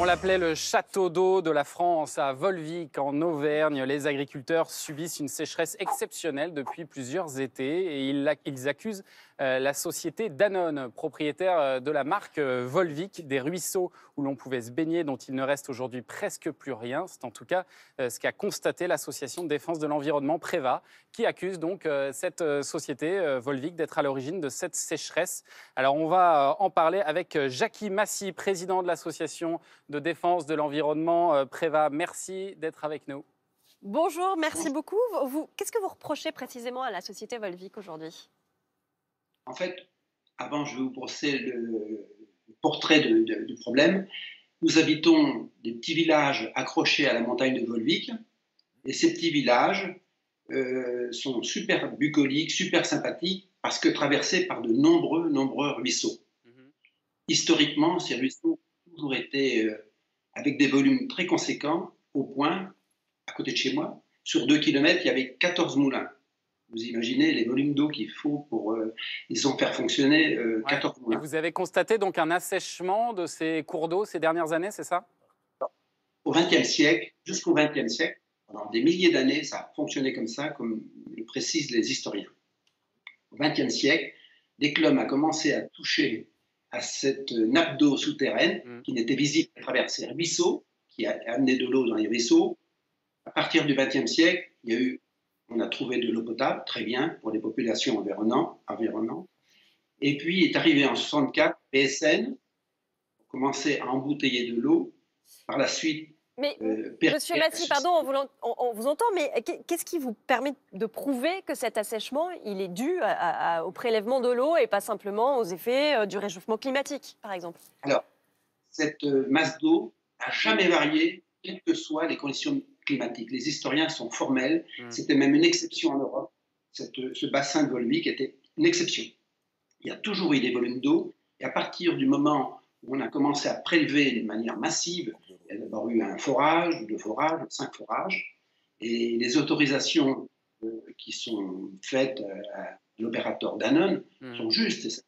On l'appelait le château d'eau de la France à Volvic, en Auvergne. Les agriculteurs subissent une sécheresse exceptionnelle depuis plusieurs étés et ils accusent euh, la société Danone, propriétaire euh, de la marque euh, Volvic, des ruisseaux où l'on pouvait se baigner, dont il ne reste aujourd'hui presque plus rien. C'est en tout cas ce qu'a constaté l'association de défense de l'environnement Préva, qui accuse donc cette société Volvic d'être à l'origine de cette sécheresse. Alors on va en parler avec Jackie Massy, président de l'association de défense de l'environnement Préva. Merci d'être avec nous. Bonjour, merci beaucoup. Qu'est-ce que vous reprochez précisément à la société Volvic aujourd'hui? En fait, avant, je vais vous brosser le, portrait du problème. Nous habitons des petits villages accrochés à la montagne de Volvic. Et ces petits villages euh, sont super bucoliques, super sympathiques, parce que traversés par de nombreux, nombreux ruisseaux. Mhm. Historiquement, ces ruisseaux toujours été euh, avec des volumes très conséquents, au point, à côté de chez moi, sur deux kilomètres, il y avait 14 moulins. Vous imaginez les volumes d'eau qu'il faut pour euh, ils ont faire fonctionner 14 euh, mois. vous avez constaté donc un assèchement de ces cours d'eau ces dernières années, c'est ça? Au XXe siècle, jusqu'au XXe siècle, pendant des milliers d'années, ça a fonctionné comme ça, comme le précisent les historiens. Au XXe siècle, dès que l'homme a commencé à toucher à cette nappe d'eau souterraine, mm. qui n'était visible à travers ces ruisseaux, qui a amené de l'eau dans les ruisseaux, à partir du XXe siècle, il y a eu on a trouvé de l'eau potable, très bien, pour les populations environnantes. Et puis est arrivé en 64 PSN, pour commencer à embouteiller de l'eau. Par la suite. Mais, euh, Monsieur Massy, pardon, on vous, entend, mais qu'est-ce qui vous permet de prouver que cet assèchement, il est dû au prélèvement de l'eau et pas simplement aux effets euh, du réchauffement climatique, par exemple? Alors, cette euh, masse d'eau n'a jamais varié, quelles que soient les conditions climatique. Les historiens sont formels. Hmm. C'était même une exception en Europe. ce bassin de Volvic était une exception. Il y a toujours eu des volumes d'eau. Et à partir du moment où on a commencé à prélever de manière massive, d'abord eu un forage, deux forages, cinq forages. Et les autorisations euh, qui sont faites euh, à l'opérateur Danone hmm. sont justes.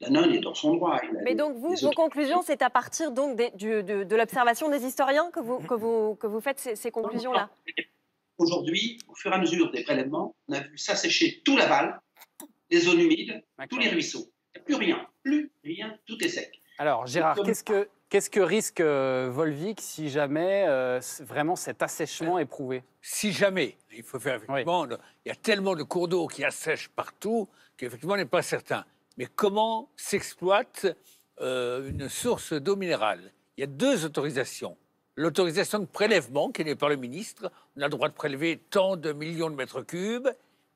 Danone est dans son droit. Mais donc, vous, vos conclusions, c'est à partir donc de, l'observation des historiens que vous, que vous, que vous faites ces, conclusions-là? Aujourd'hui, au fur et à mesure des prélèvements, on a vu s'assécher tout l'aval, les zones humides, tous les ruisseaux. Plus rien, plus rien, tout est sec. Alors, Gérard, qu'est-ce que, qu'est-ce que risque euh, Volvic si jamais euh, vraiment cet assèchement est prouvé? Si jamais, il faut faire effectivement, il y a tellement de cours d'eau qui assèchent partout qu'effectivement, on n'est pas certain. Mais comment s'exploite euh, une source d'eau minérale? Il y a deux autorisations. L'autorisation de prélèvement, qui est donnée par le ministre, on a le droit de prélever tant de millions de mètres cubes,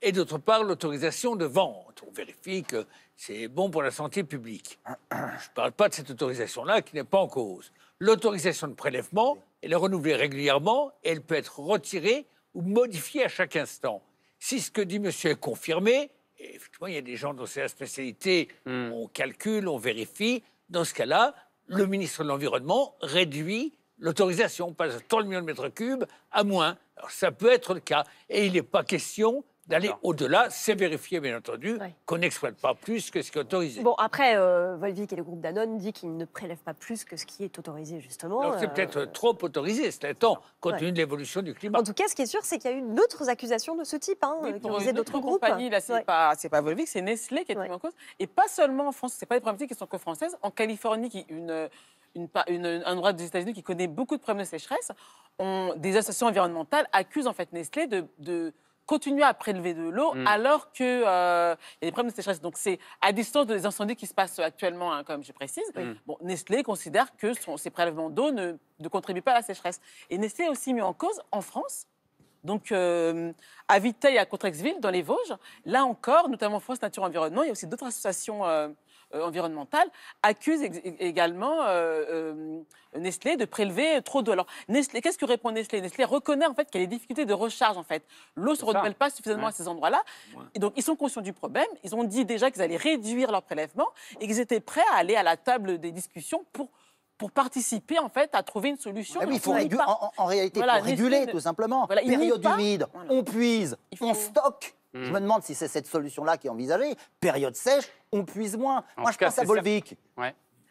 et d'autre part l'autorisation de vente. On vérifie que c'est bon pour la santé publique. Je ne parle pas de cette autorisation-là qui n'est pas en cause. L'autorisation de prélèvement, elle est renouvelée régulièrement et elle peut être retirée ou modifiée à chaque instant. Si ce que dit monsieur est confirmé, effectivement, il y a des gens dont c'est la spécialité, hmm. on calcule, on vérifie. Dans ce cas-là, le ministre de l'Environnement réduit l'autorisation, on passe de tant de millions de mètres cubes à moins. Alors, ça peut être le cas. Et il n'est pas question d'aller au-delà. C'est vérifié, bien entendu, qu'on n'exploite pas plus que ce qui est autorisé. Bon, après, euh, Volvic et le groupe Danone dit qu'ils ne prélèvent pas plus que ce qui est autorisé, justement. c'est peut-être euh, trop autorisé, c'est temps, compte tenu de l'évolution du climat. En tout cas, ce qui est sûr, c'est qu'il y a eu d'autres accusations de ce type, hein, qui d'autres groupes. Compagnie, là, c'est pas, pas Volvic, c'est Nestlé qui est en cause. Et pas seulement en France, c'est pas des problématiques qui sont que françaises. En Californie, qui une une, une, un endroit des États-Unis qui connaît beaucoup de problèmes de sécheresse, on, des associations environnementales accusent en fait Nestlé de, de continuer à prélever de l'eau mm. alors qu'il euh, y a des problèmes de sécheresse. Donc c'est à distance des incendies qui se passent actuellement, hein, comme je précise. Bon, Nestlé considère que ces prélèvements d'eau ne, ne, contribuent pas à la sécheresse. Et Nestlé est aussi mis en cause en France. Donc, euh, à Viteil, à Contrexville, dans les Vosges, là encore, notamment France Nature Environnement, il y a aussi d'autres associations euh, environnementale, accuse également euh, euh, Nestlé de prélever trop d'eau. Alors, Nestlé, qu'est-ce que répond Nestlé? Nestlé reconnaît en fait qu'il y a des difficultés de recharge. En fait, l'eau se renouvelle pas suffisamment à ces endroits-là. Et donc, ils sont conscients du problème. Ils ont dit déjà qu'ils allaient réduire leur prélèvement et qu'ils étaient prêts à aller à la table des discussions pour pour participer en fait à trouver une solution. Ah oui, il faut en, réalité, il faut réguler tout simplement. Période humide, on puise, on stocke. Je me demande si c'est cette solution-là qui est envisagée. Période sèche, on puise moins. Moi, je pense à Volvic.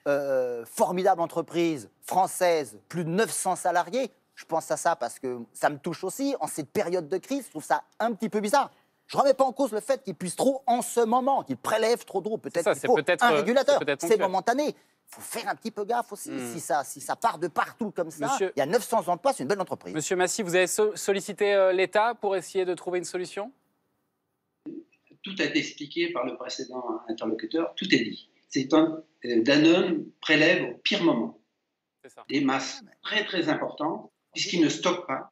euh, formidable entreprise française, plus de 900 salariés. Je pense à ça parce que ça me touche aussi. En cette période de crise, je trouve ça un petit peu bizarre. Je ne remets pas en cause le fait qu'ils puissent trop en ce moment, qu'ils prélèvent trop d'eau. Peut-être qu'il faut peut un régulateur. C'est momentané. Il faut faire un petit peu gaffe aussi. Si, ça, si ça part de partout comme ça, il y a 900 emplois, c'est une belle entreprise. Monsieur Massy, vous avez sollicité euh, l'État pour essayer de trouver une solution? Tout a été expliqué par le précédent interlocuteur. Tout est dit. C'est un euh, Danone prélève au pire moment des masses très très importantes puisqu'il ne stocke pas.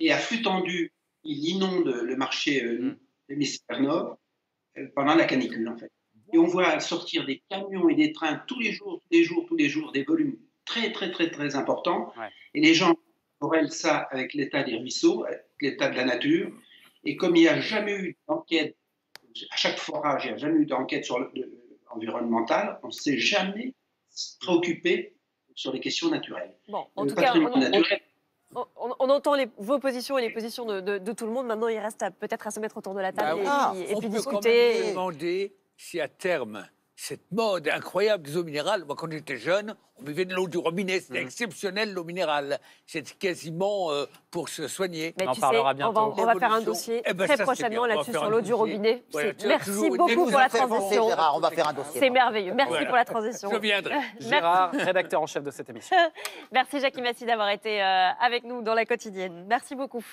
Et à flux tendu, il inonde le marché euh, hmm l'hémisphère nord euh, pendant la canicule, en fait. Et on voit sortir des camions et des trains tous les jours, tous les jours, tous les jours, des volumes très, très, très, très importants. Et les gens corrèlent ça avec l'état des ruisseaux, avec l'état de la nature. Et comme il n'y a jamais eu d'enquête, à chaque forage, il n'y a jamais eu d'enquête sur l'environnemental, on ne s'est jamais préoccupé sur les questions naturelles. Bon, en tout cas, on, entend vos positions et les positions de, tout le monde. Maintenant, il reste peut-être à se mettre autour de la table bah et, et, puis discuter. On peut demander si à terme cette mode incroyable des eaux minérales. Moi, quand j'étais jeune, on buvait de l'eau du robinet. C'était mm. exceptionnel, l'eau minérale. C'est quasiment euh, pour se soigner. on en parlera bientôt. On va, faire un dossier eh ben, très prochainement là-dessus sur l'eau du robinet. Merci beaucoup pour la transition. on va faire un dossier. C'est merveilleux. Merci pour la transition. Je viendrai. Gérard, rédacteur en chef de cette émission. Merci Jackie Massy d'avoir été euh, avec nous dans la quotidienne. Merci beaucoup.